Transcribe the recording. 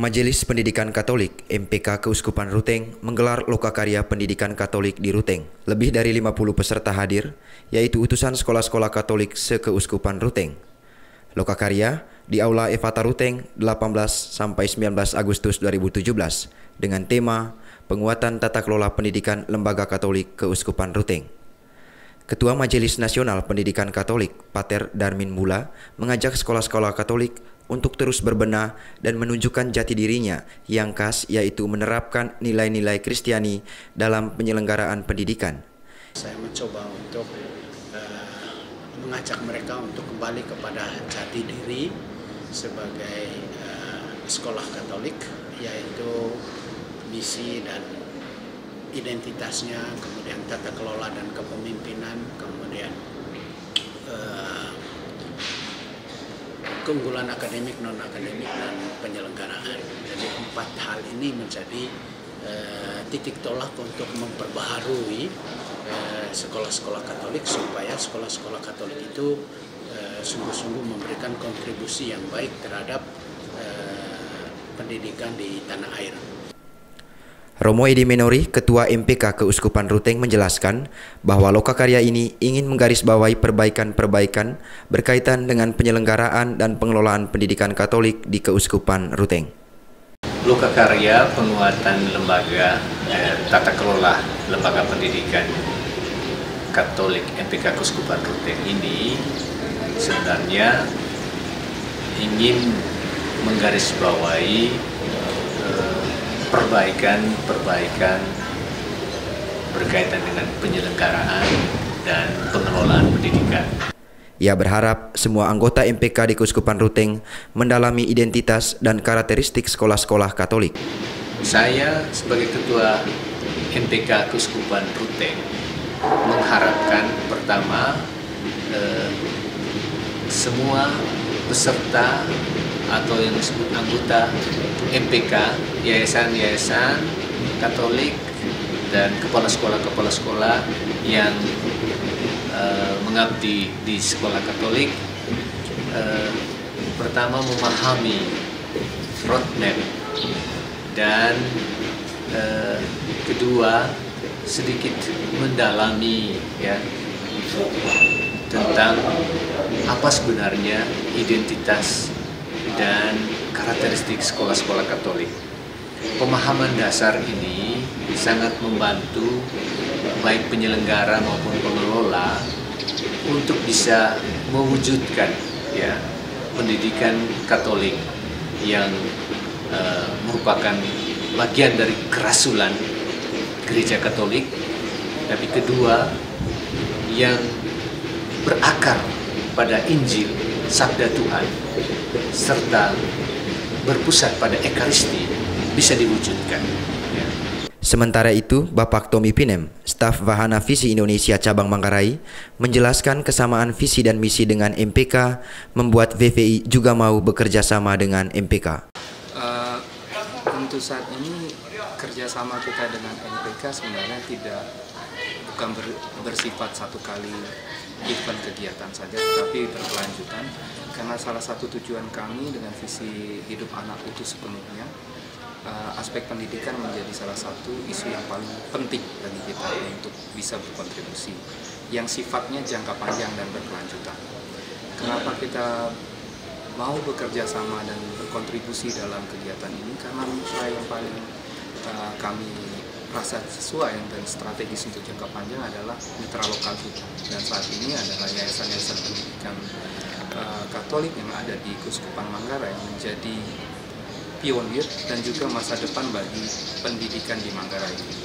Majelis Pendidikan Katolik MPK Keuskupan Ruteng menggelar lokakarya pendidikan Katolik di Ruteng. Lebih dari 50 peserta hadir, yaitu utusan sekolah-sekolah Katolik sekeuskupan Ruteng. Lokakarya di Aula Evata Ruteng 18 sampai 19 Agustus 2017 dengan tema Penguatan Tata Kelola Pendidikan Lembaga Katolik Keuskupan Ruteng. Ketua Majelis Nasional Pendidikan Katolik, Pater Darmin Mula, mengajak sekolah-sekolah Katolik untuk terus berbenah dan menunjukkan jati dirinya yang khas yaitu menerapkan nilai-nilai Kristiani dalam penyelenggaraan pendidikan. Saya mencoba untuk uh, mengajak mereka untuk kembali kepada jati diri sebagai uh, sekolah Katolik yaitu misi dan identitasnya, kemudian tata kelola dan kepemimpinan, kemudian uh, keunggulan akademik, non akademik dan penyelenggaraan. Jadi empat hal ini menjadi uh, titik tolak untuk memperbaharui eh, sekolah-sekolah uh, Katolik supaya sekolah-sekolah Katolik itu eh, sungguh-sungguh uh, memberikan kontribusi yang baik terhadap uh, pendidikan di tanah air. Romo Edi Menori, Ketua MPK Keuskupan Ruteng menjelaskan bahwa lokakarya ini ingin menggarisbawahi perbaikan-perbaikan berkaitan dengan penyelenggaraan dan pengelolaan pendidikan Katolik di Keuskupan Ruteng. Lokakarya penguatan lembaga eh, tata kelola lembaga pendidikan Katolik MPK Keuskupan Ruteng ini sebenarnya ingin menggarisbawahi perbaikan-perbaikan berkaitan dengan penyelenggaraan dan pengelolaan pendidikan. Ia berharap semua anggota MPK di Kuskupan Ruteng mendalami identitas dan karakteristik sekolah-sekolah Katolik. Saya sebagai ketua MPK Kuskupan Ruteng mengharapkan pertama eh, semua peserta atau yang disebut anggota MPK, yayasan-yayasan Katolik dan kepala sekolah-kepala sekolah yang uh, mengabdi di sekolah Katolik uh, pertama memahami roadmap dan uh, kedua sedikit mendalami ya tentang apa sebenarnya identitas dan karakteristik sekolah-sekolah Katolik. Pemahaman dasar ini sangat membantu baik penyelenggara maupun pengelola untuk bisa mewujudkan ya pendidikan Katolik yang uh, merupakan bagian dari kerasulan gereja Katolik, tapi kedua yang berakar pada Injil sabda Tuhan serta berpusat pada ekaristi bisa diwujudkan. Ya. Sementara itu, Bapak Tommy Pinem, staf Wahana Visi Indonesia Cabang Manggarai, menjelaskan kesamaan visi dan misi dengan MPK membuat VVI juga mau bekerja sama dengan MPK. Uh, untuk saat ini kerjasama kita dengan MPK sebenarnya tidak bukan ber, bersifat satu kali event kegiatan saja, tapi berkelanjutan. Karena salah satu tujuan kami dengan visi hidup anak itu sepenuhnya, uh, aspek pendidikan menjadi salah satu isu yang paling penting bagi kita untuk bisa berkontribusi, yang sifatnya jangka panjang dan berkelanjutan. Kenapa kita mau bekerja sama dan berkontribusi dalam kegiatan ini? Karena saya yang paling uh, kami rasa sesuai dan strategis untuk jangka panjang adalah mitra lokal kita dan saat ini adalah yayasan-yayasan pendidikan uh, Katolik yang ada di Kuskupan Manggarai menjadi pionir dan juga masa depan bagi pendidikan di Manggarai.